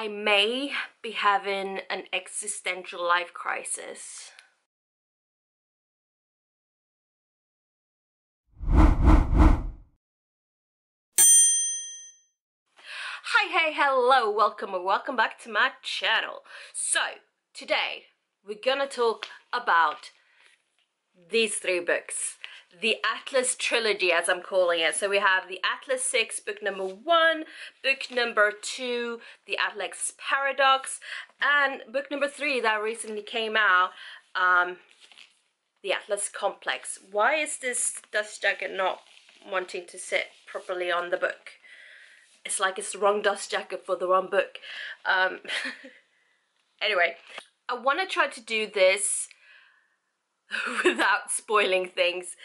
I may be having an existential life crisis. Hi, hey, hello, welcome or welcome back to my channel. So, today we're gonna talk about these three books. The Atlas Trilogy, as I'm calling it. So we have the Atlas 6, book number 1, book number 2, The Atlas Paradox, and book number 3 that recently came out, um, The Atlas Complex. Why is this dust jacket not wanting to sit properly on the book? It's like it's the wrong dust jacket for the wrong book. Um, anyway, I want to try to do this without spoiling things,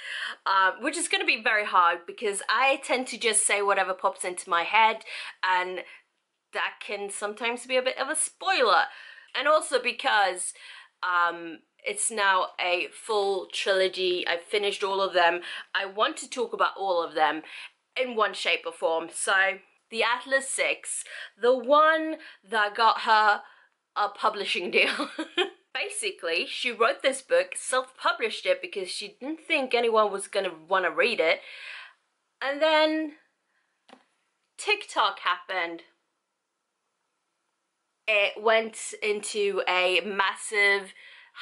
um, which is going to be very hard because I tend to just say whatever pops into my head, and that can sometimes be a bit of a spoiler. And also because um, it's now a full trilogy, I've finished all of them, I want to talk about all of them in one shape or form. So, the Atlas 6, the one that got her a publishing deal. basically, she wrote this book, self-published it because she didn't think anyone was gonna want to read it. And then TikTok happened. It went into a massive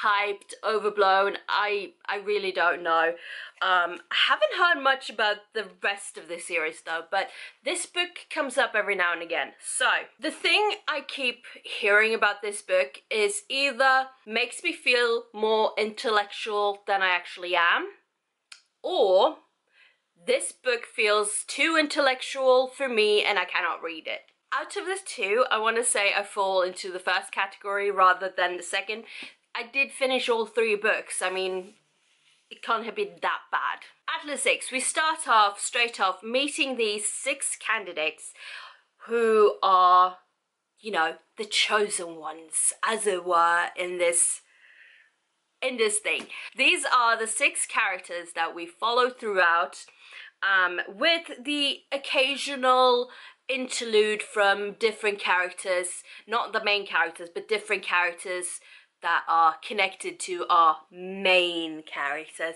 hyped, overblown. I I really don't know. Um, I haven't heard much about the rest of the series though, but this book comes up every now and again. So the thing I keep hearing about this book is either makes me feel more intellectual than I actually am, or this book feels too intellectual for me and I cannot read it out of the two, I want to say I fall into the first category rather than the second. I did finish all three books. I mean, it can't have been that bad. Atlas 6, we start off straight off meeting these six candidates who are, you know, the chosen ones, as it were, in this in this thing. These are the six characters that we follow throughout um, with the occasional interlude from different characters, not the main characters, but different characters that are connected to our main characters.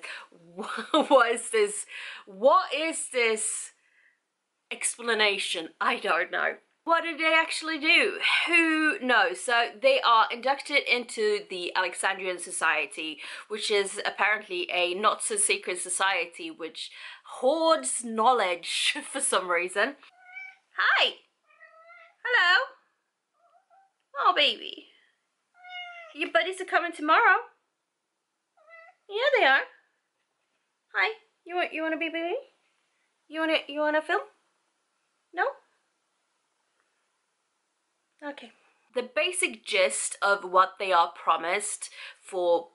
what is this? What is this explanation? I don't know. What did they actually do? Who knows? So they are inducted into the Alexandrian Society, which is apparently a not so secret society which hoards knowledge for some reason. Hi! Hello! Oh, baby. Your buddies are coming tomorrow. Yeah, they are. Hi. You want you want to be baby? You want to you want to film? No. Okay. The basic gist of what they are promised for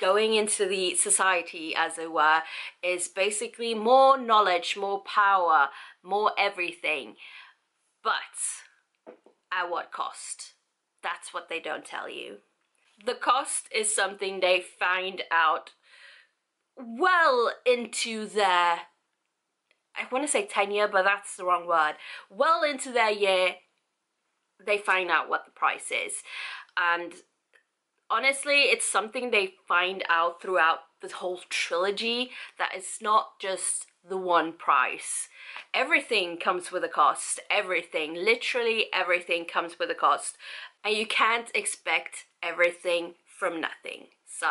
going into the society, as it were, is basically more knowledge, more power, more everything. But at what cost? That's what they don't tell you the cost is something they find out well into their I want to say tenure, but that's the wrong word. Well into their year, they find out what the price is. And honestly, it's something they find out throughout the whole trilogy that it's not just the one price. Everything comes with a cost. Everything, literally everything comes with a cost. And you can't expect everything from nothing. So,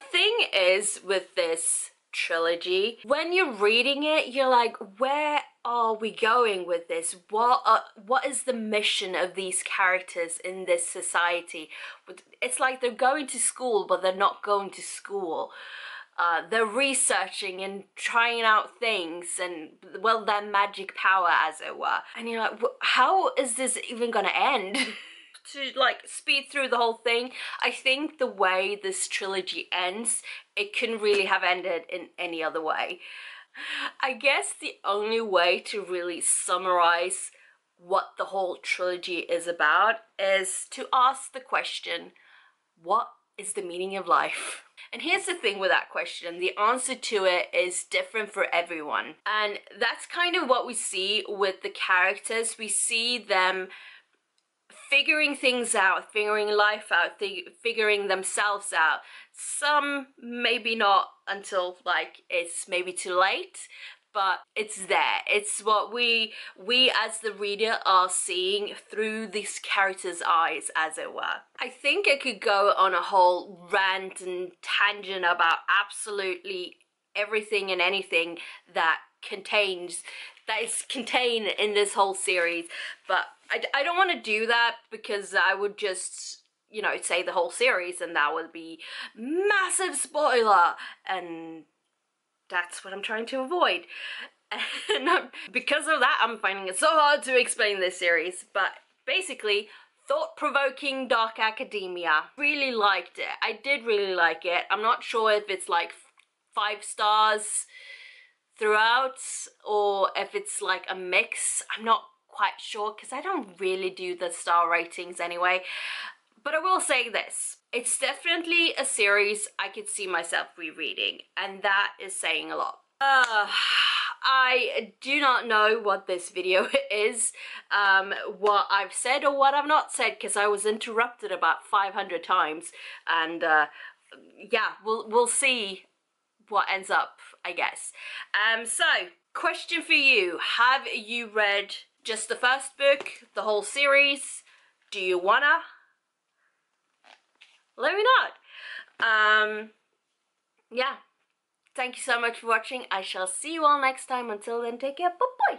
The thing is with this trilogy, when you're reading it, you're like, where are we going with this? What uh, what is the mission of these characters in this society? It's like they're going to school, but they're not going to school. Uh, they're researching and trying out things and well their magic power as it were and you're like how is this even gonna end to like speed through the whole thing, I think the way this trilogy ends, it couldn't really have ended in any other way. I guess the only way to really summarize what the whole trilogy is about is to ask the question, what is the meaning of life? And here's the thing with that question the answer to it is different for everyone. And that's kind of what we see with the characters. We see them figuring things out, figuring life out, figuring themselves out. Some maybe not until like it's maybe too late, but it's there. It's what we we as the reader are seeing through this character's eyes, as it were. I think I could go on a whole rant and tangent about absolutely everything and anything that contains that is contained in this whole series but I, I don't want to do that because I would just you know say the whole series and that would be massive spoiler. And that's what I'm trying to avoid. And because of that I'm finding it so hard to explain this series. But basically thought-provoking dark academia. Really liked it. I did really like it. I'm not sure if it's like five stars throughout or if it's like a mix. I'm not quite sure because I don't really do the star ratings anyway. But I will say this. It's definitely a series I could see myself rereading and that is saying a lot. Uh, I do not know what this video is, um, what I've said or what I've not said because I was interrupted about 500 times and uh, yeah, we'll, we'll see what ends up, I guess. Um, so, question for you. Have you read just the first book, the whole series? Do you wanna? Let me know. Um, yeah. Thank you so much for watching. I shall see you all next time. Until then, take care. Bye-bye.